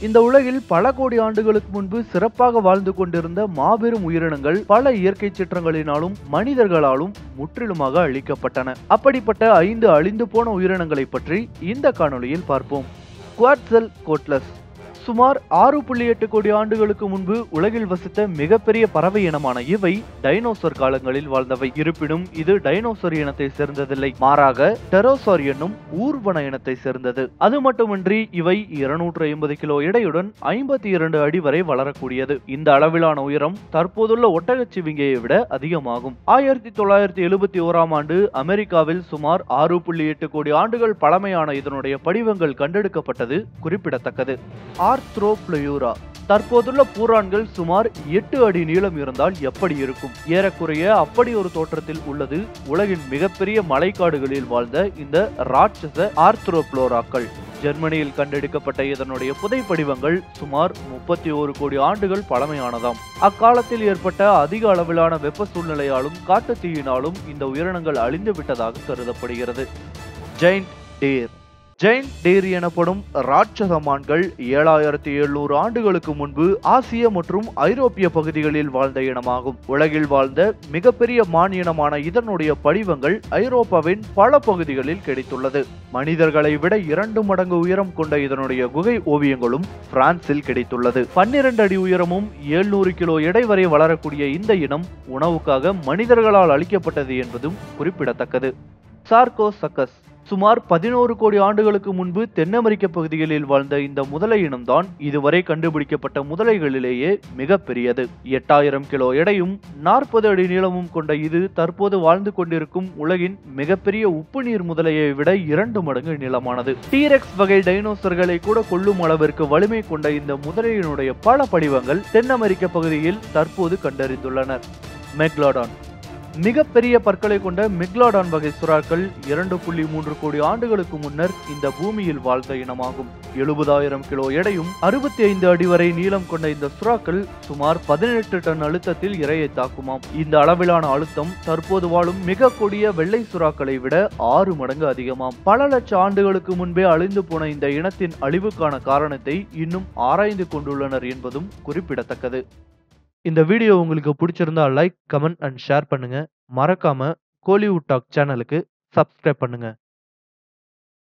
இந்த உலகில் பல கோடி ஆண்டுகளுக்கு முன்பு சிறப்பாக வாழ்ந்து கொண்டிருந்த மாபெரும் உயிரினங்கள் பல இயற்கை சீற்றங்களினாலும் மனிதர்களாலும் முற்றிலுமாக அழிக்கப்பட்டன. அப்படிப்பட்ட ஐந்து அழிந்து போன உயிரினங்களை பற்றி இந்த காணொளியில் பார்ப்போம். குவாட்சல் கோட்லஸ். சுமார் ஆறு புள்ளி எட்டு கோடி ஆண்டுகளுக்கு முன்பு உலகில் வசித்த மிகப்பெரிய பறவை இனமான இவை டைனோசர் காலங்களில் வாழ்ந்தவை. இருப்பினும் இது டைனோசர் இனத்தை சேர்ந்ததில்லை. மாறாக டெரோசார் என்னும் ஊர்வன இனத்தை சேர்ந்தது. அது மட்டுமின்றி இவை இருநூற்று ஐம்பது கிலோ எடையுடன் ஐம்பத்தி இரண்டு அடி வரை வளரக்கூடியது. இந்த அளவிலான உயரம் தற்போதுள்ள ஒட்டகச்சிவிங்கியை விட அதிகமாகும். ஆயிரத்தி தொள்ளாயிரத்தி எழுபத்தி ஓராம் ஆண்டு அமெரிக்காவில் சுமார் ஆறு புள்ளி எட்டு கோடி ஆண்டுகள் பழமையான இதனுடைய படிவங்கள் கண்டெடுக்கப்பட்டது குறிப்பிடத்தக்கது. ஆர்த்ரோப்ளயூரா. தற்போதுள்ள பூரான்கள் சுமார் எட்டு அடி நீளம் இருந்தால் எப்படி இருக்கும்? ஏறக்குறைய அப்படி ஒரு தோற்றத்தில் உள்ளது உலகின் மிகப்பெரிய மலைக்காடுகளில் வாழ்ந்த இந்த ராட்சச ஆர்த்ரோப்ளோராக்கள். ஜெர்மனியில் கண்டெடுக்கப்பட்ட இதனுடைய புதைப்படிவங்கள் சுமார் முப்பத்தி ஓரு கோடி ஆண்டுகள் பழமையானதாம். அக்காலத்தில் ஏற்பட்ட அதிக அளவிலான வெப்ப சூழ்நிலையாலும் காட்டுத்தீயினாலும் இந்த உயிரினங்கள் அழிந்து விட்டதாக கருதப்படுகிறது. Giant dare. ஜெயின் டேரி எனப்படும் ராட்சசமான்கள் ஏழாயிரத்தி எழுநூறு ஆண்டுகளுக்கு முன்பு ஆசிய மற்றும் ஐரோப்பிய பகுதிகளில் வாழ்ந்த இனமாகும். உலகில் வாழ்ந்த மிகப்பெரிய மான் இனமான இதனுடைய படிவங்கள் ஐரோப்பாவின் பல பகுதிகளில் கிடைத்துள்ளது. மனிதர்களை விட இரண்டு மடங்கு உயரம் கொண்ட இதனுடைய குகை ஓவியங்களும் பிரான்சில் கிடைத்துள்ளது. பன்னிரண்டு அடி உயரமும் எழுநூறு கிலோ எடை வரை வளரக்கூடிய இந்த இனம் உணவுக்காக மனிதர்களால் அளிக்கப்பட்டது என்பதும் குறிப்பிடத்தக்கது. சார்கோசக்கஸ் சுமார் பதினோரு கோடி ஆண்டுகளுக்கு முன்பு தென் அமெரிக்க பகுதிகளில் வாழ்ந்த இந்த முதலை இனம்தான் இதுவரை கண்டுபிடிக்கப்பட்ட முதலைகளிலேயே மிகப்பெரியது. எட்டாயிரம் கிலோ எடையும் நாற்பது அடி நீளமும் கொண்ட இது தற்போது வாழ்ந்து கொண்டிருக்கும் உலகின் மிகப்பெரிய உப்பு நீர் முதலையை விட இரண்டு மடங்கு நீளமானது. டீரெக்ஸ் வகை டைனோசர்களை கூட கொள்ளும் அளவிற்கு வலிமை கொண்ட இந்த முதலையினுடைய பல படிவங்கள் தென் அமெரிக்க பகுதியில் தற்போது கண்டறிந்துள்ளனர். மெக்லாடான். மிகப்பெரிய பற்களை கொண்ட மெக்லாடான் வகை சுறாக்கள் இரண்டு புள்ளி மூன்று கோடி ஆண்டுகளுக்கு முன்னர் இந்த பூமியில் வாழ்ந்த இனமாகும். எழுபதாயிரம் கிலோ எடையும் அறுபத்தி ஐந்து அடி வரை நீளம் கொண்ட இந்த சுறாக்கள் சுமார் பதினெட்டு டன் அழுத்தத்தில் இரையை தாக்குமாம். இந்த அளவிலான அழுத்தம் தற்போது வாழும் மிக கொடிய வெள்ளை சுறாக்களை விட ஆறு மடங்கு அதிகமாம். பல லட்ச ஆண்டுகளுக்கு முன்பே அழிந்து போன இந்த இனத்தின் அழிவுக்கான காரணத்தை இன்னும் ஆராய்ந்து கொண்டுள்ளனர் என்பதும் குறிப்பிடத்தக்கது. இந்த வீடியோ உங்களுக்கு பிடிச்சிருந்தா லைக் கமெண்ட் அண்ட் ஷேர் பண்ணுங்க. மறக்காம கோலிவுட் டாக் சேனலுக்கு சப்ஸ்கிரைப் பண்ணுங்க.